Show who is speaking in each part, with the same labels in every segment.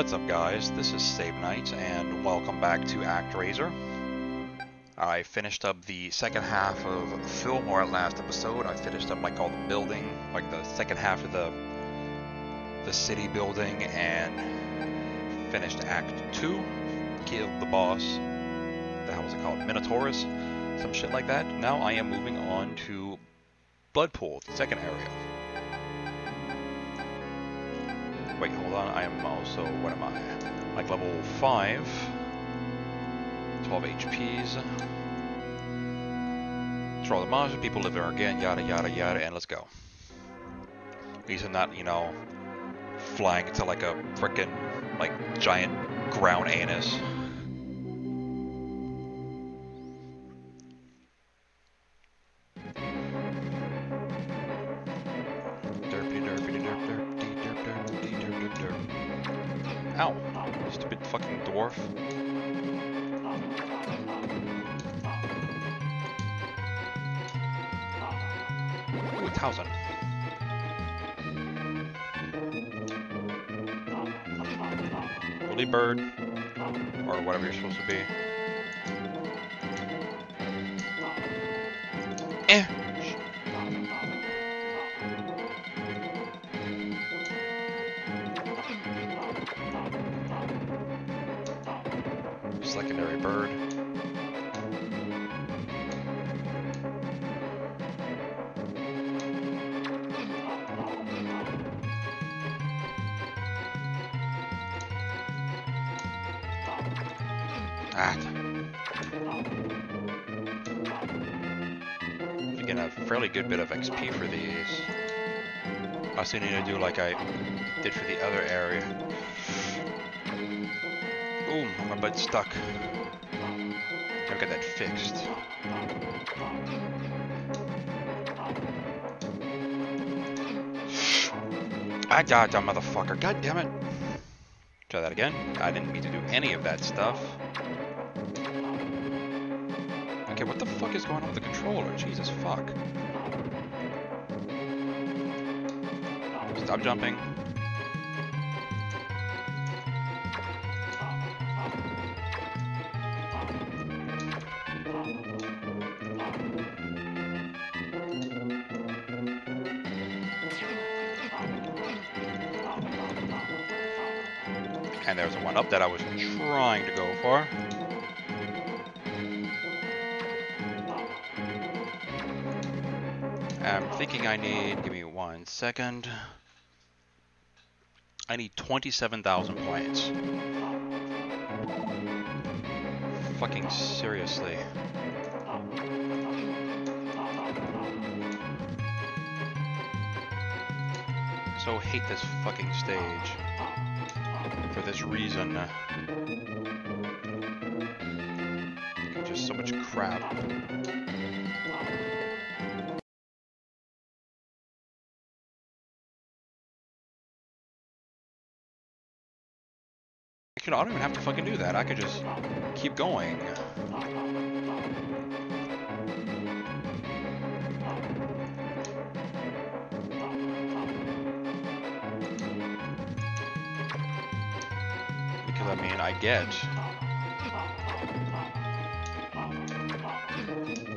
Speaker 1: What's up guys, this is Save Knight and welcome back to ActRaiser. I finished up the second half of Fillmore last episode. I finished up like all the building, like the second half of the the city building and finished Act 2. Killed the boss. The hell was it called? Minotaurus? Some shit like that. Now I am moving on to Bloodpool, the second area. Wait, hold on. I am also, what am I? Like level 5. 12 HPs. Throw the monster, people live there again, yada yada yada, and let's go. These are not, you know, flying into like a freaking, like, giant ground anus. Woolly bird, or whatever you're supposed to be. A fairly good bit of XP for these. I still need to do like I did for the other area. Ooh, my butt's stuck. Gotta get that fixed. I died, that motherfucker. God damn it. Try that again. I didn't mean to do any of that stuff. Okay, what the fuck is going on with the controller? Jesus fuck. Stop jumping. And there's a one up that I was trying to go for. Thinking I need, give me one second. I need 27,000 points. Fucking seriously. So hate this fucking stage. For this reason. Just so much crap. I don't even have to fucking do that. I could just keep going. Because I mean, I get.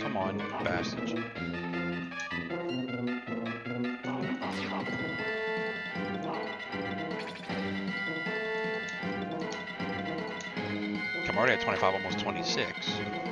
Speaker 1: Come on, bastard. I'm already at 25, almost 26.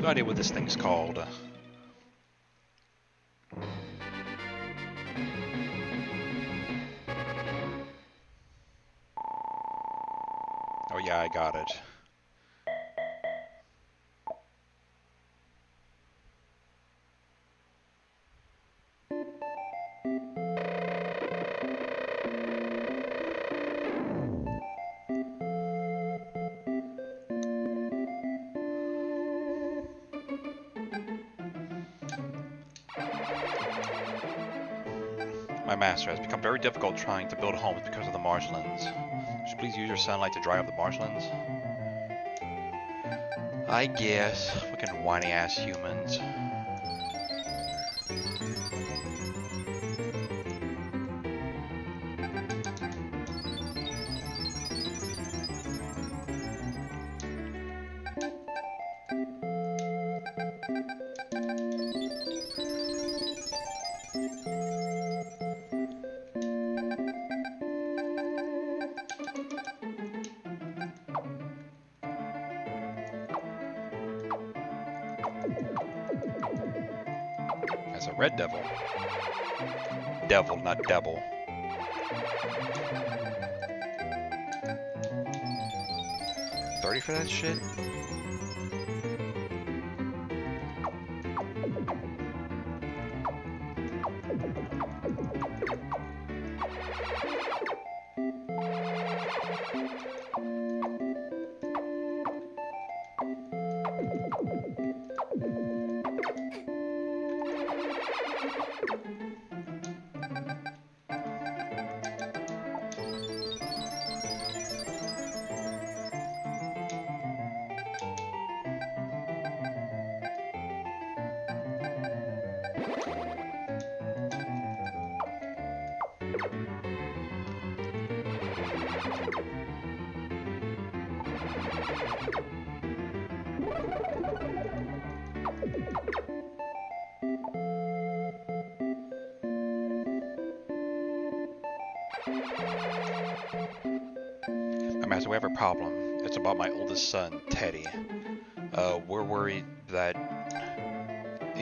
Speaker 1: No idea what this thing's called. Difficult trying to build homes because of the marshlands. You please use your sunlight to dry up the marshlands? I guess. Fucking whiny ass humans. Red devil. Devil, not devil. Thirty for that shit? Master, we have a problem. It's about my oldest son, Teddy. Uh, we're worried that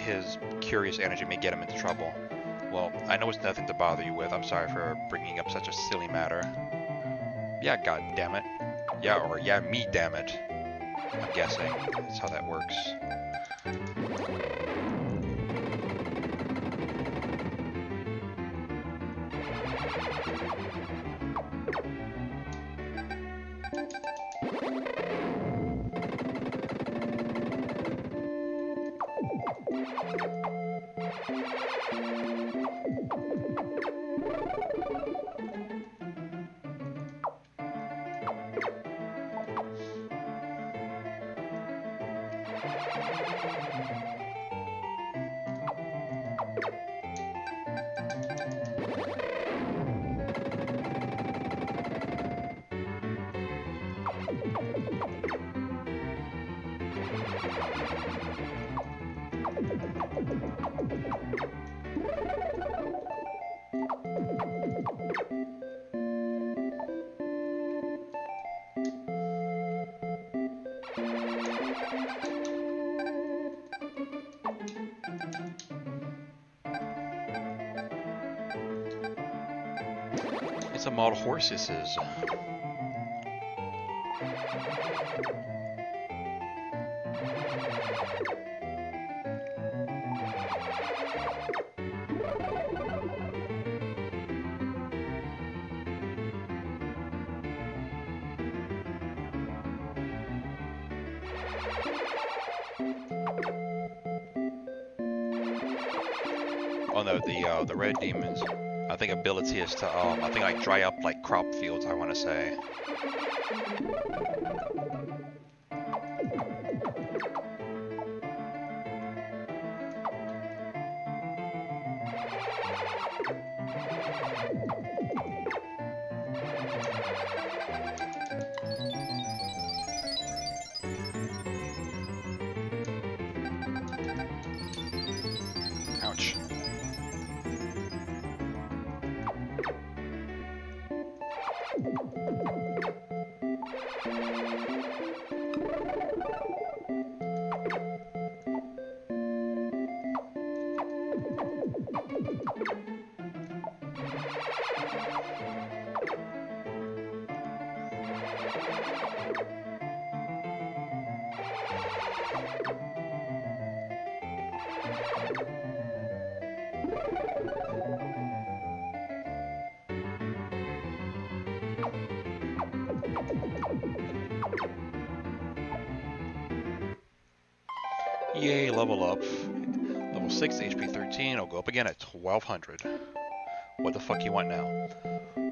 Speaker 1: his curious energy may get him into trouble. Well, I know it's nothing to bother you with. I'm sorry for bringing up such a silly matter. Yeah, god damn it. Yeah, or yeah, me damn it. I'm guessing. That's how that works. Model horse, this is. Oh no, the uh, the red demons. Think ability is to um, I think like dry up like crop fields. I want to say. Yay, level up. Level 6, HP 13, I'll go up again at 1200. What the fuck you want now?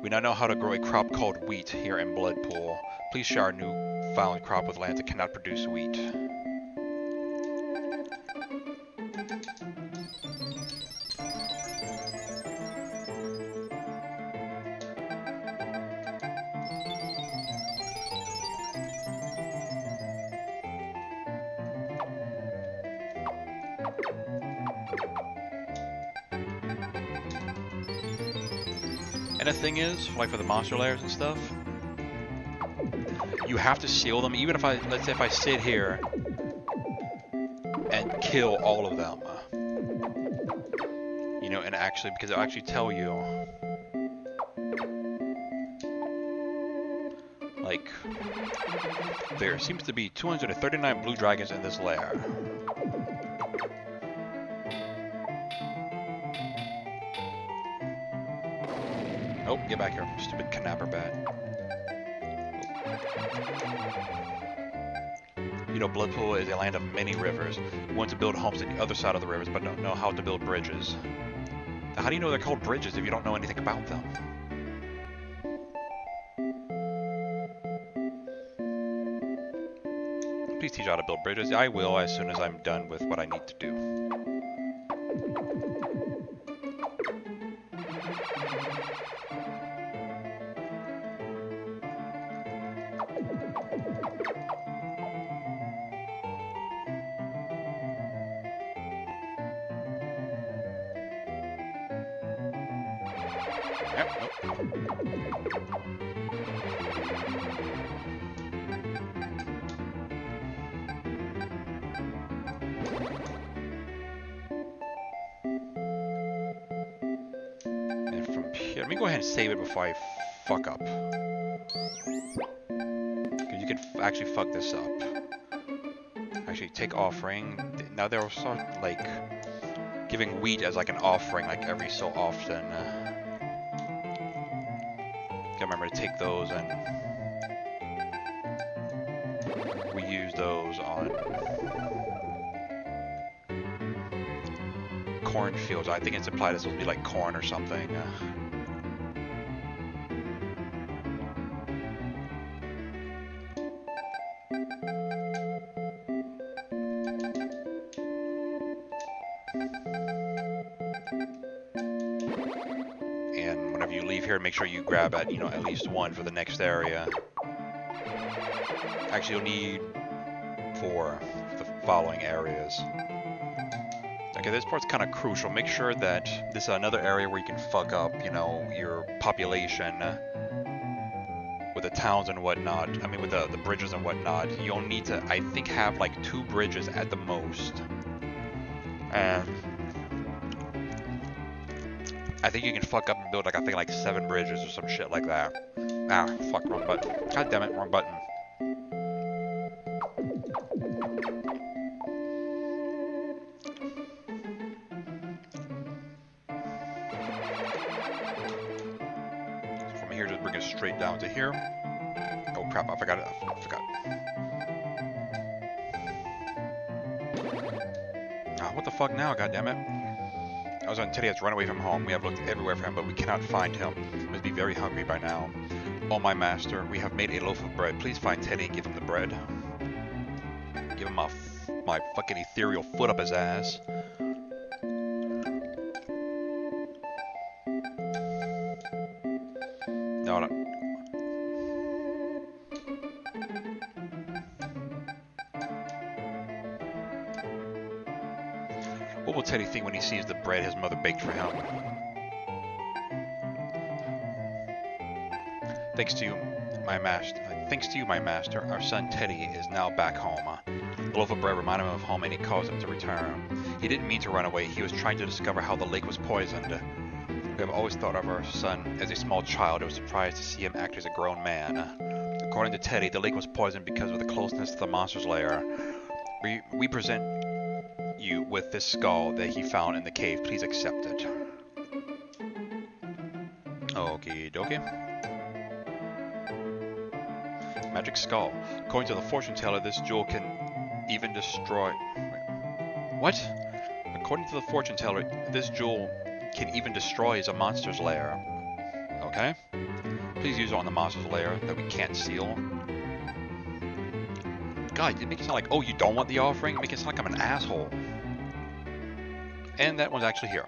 Speaker 1: We now know how to grow a crop called wheat here in Bloodpool. Please share our new found crop with lands that cannot produce wheat. The thing is, like for the monster lairs and stuff, you have to seal them. Even if I, let's say if I sit here and kill all of them, you know, and actually, because it'll actually tell you, like, there seems to be 239 blue dragons in this lair. Get back here, stupid canapper bat. You know, Bloodpool is a land of many rivers. We want to build homes on the other side of the rivers, but don't know how to build bridges. How do you know they're called bridges if you don't know anything about them? Please teach how to build bridges. I will as soon as I'm done with what I need to do. Let me go ahead and save it before I fuck up. Because you can f actually fuck this up. Actually, take offering. Now they'll start, like, giving wheat as, like, an offering, like, every so often. Uh, Gotta remember to take those and we use those on cornfields. I think it's implied supposed to be like corn or something. Uh, here, make sure you grab at you know at least one for the next area. Actually, you'll need four for the following areas. Okay, this part's kind of crucial. Make sure that this is another area where you can fuck up, you know, your population with the towns and whatnot. I mean, with the, the bridges and whatnot. You'll need to, I think, have like two bridges at the most. And I think you can fuck up and build like I think like seven bridges or some shit like that. Ah, fuck, wrong button. God damn it, wrong button. So from here, just bring it straight down to here. Oh crap, I forgot it. I forgot. Ah, what the fuck now, God damn it! I on Teddy has run away from home. We have looked everywhere for him, but we cannot find him. He must be very hungry by now. Oh, my master, we have made a loaf of bread. Please find Teddy and give him the bread. Give him my, my fucking ethereal foot up his ass. Teddy think when he sees the bread his mother baked for him? Thanks to you, my master. Thanks to you, my master, our son Teddy is now back home. The loaf of bread reminded him of home and he caused him to return. He didn't mean to run away. He was trying to discover how the lake was poisoned. We have always thought of our son as a small child It was surprised to see him act as a grown man. According to Teddy, the lake was poisoned because of the closeness to the monster's lair. We, we present you with this skull that he found in the cave. Please accept it. Okie dokie. Magic skull. According to the fortune teller, this jewel can even destroy... What? According to the fortune teller, this jewel can even destroy a monster's lair. Okay. Please use it on the monster's lair that we can't steal. God, you make it sound like, oh, you don't want the offering? Make it sound like I'm an asshole. And that one's actually here.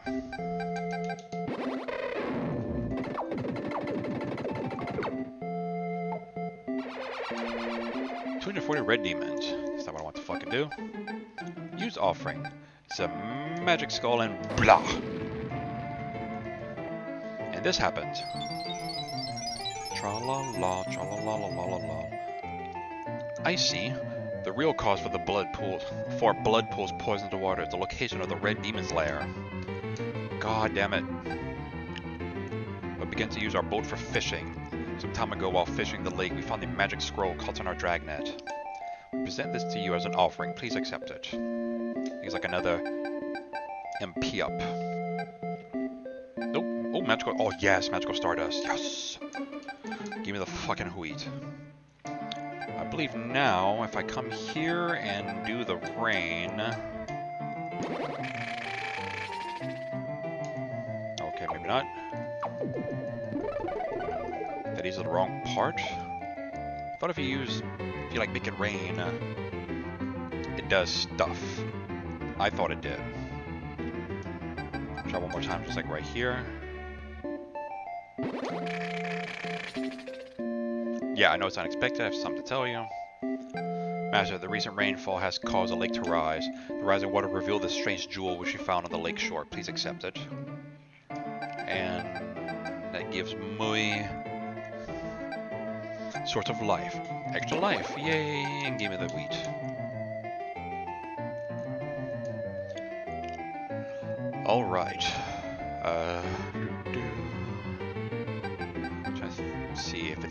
Speaker 1: Two hundred forty red demons. That's not what I want to fucking do. Use offering. It's a magic skull and blah. And this happens. Tra la la, tra la la la la la la. I see. The real cause for the blood pool, for blood pools poisoned the water is the location of the red demon's lair. God damn it. We began to use our boat for fishing. Some time ago while fishing the lake, we found the magic scroll caught on our dragnet. We present this to you as an offering. Please accept it. He's like another MP up. Nope. Oh, magical. Oh, yes, magical stardust. Yes. Give me the fucking wheat believe now, if I come here and do the rain... Okay, maybe not. That is the wrong part. I thought if you use, if you like make it rain, it does stuff. I thought it did. Try one more time, just like right here. Yeah, I know it's unexpected. I have something to tell you. Master, the recent rainfall has caused the lake to rise. The rising water revealed this strange jewel which we found on the lake shore. Please accept it. And that gives me sort of life. Extra life. Yay! And give me the wheat. Alright. Uh,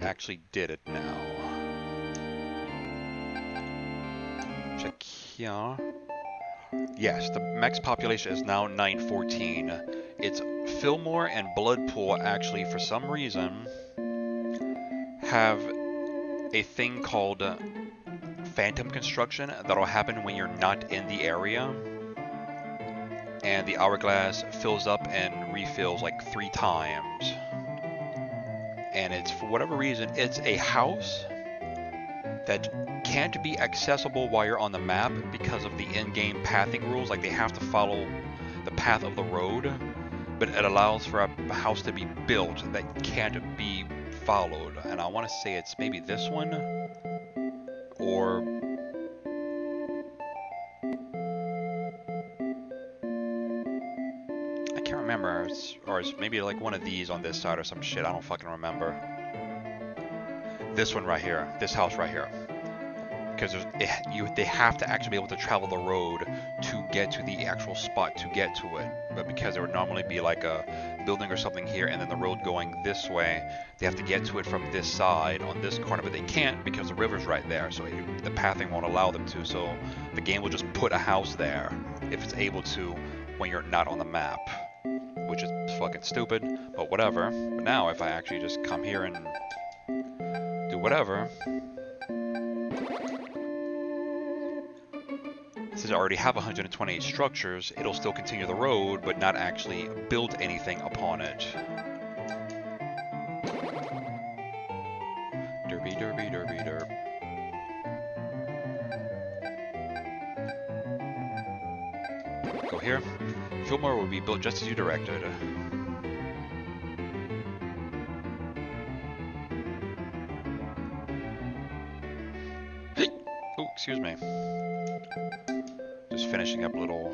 Speaker 1: actually did it now. Check here. Yes, the max population is now 914. It's Fillmore and Bloodpool actually, for some reason, have a thing called uh, phantom construction that'll happen when you're not in the area. And the hourglass fills up and refills like three times and it's for whatever reason it's a house that can't be accessible while you're on the map because of the in-game pathing rules. Like they have to follow the path of the road but it allows for a house to be built that can't be followed. And I want to say it's maybe this one or or maybe like one of these on this side or some shit. I don't fucking remember. This one right here, this house right here, because you they have to actually be able to travel the road to get to the actual spot to get to it. But because there would normally be like a building or something here, and then the road going this way, they have to get to it from this side on this corner, but they can't because the river's right there, so the pathing won't allow them to. So the game will just put a house there if it's able to when you're not on the map which is fucking stupid, but whatever. But now if I actually just come here and do whatever, since I already have 128 structures, it'll still continue the road, but not actually build anything upon it. Derby, derby, derby, derby. Go here. Fillmore will be built just as you directed. oh, excuse me. Just finishing up a little...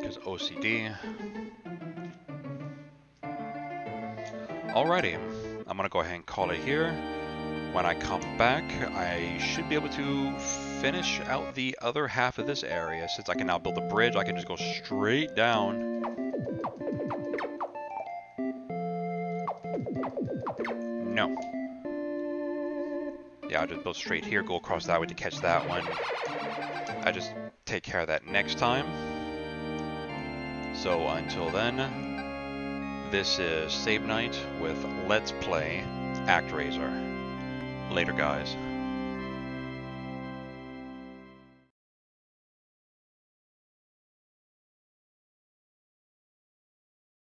Speaker 1: Because OCD. Alrighty. I'm gonna go ahead and call it here when I come back, I should be able to finish out the other half of this area. Since I can now build a bridge, I can just go straight down. No. yeah, I'll just build straight here, go across that way to catch that one. I just take care of that next time. So until then, this is Save Night with Let's Play ActRaiser. Later, guys.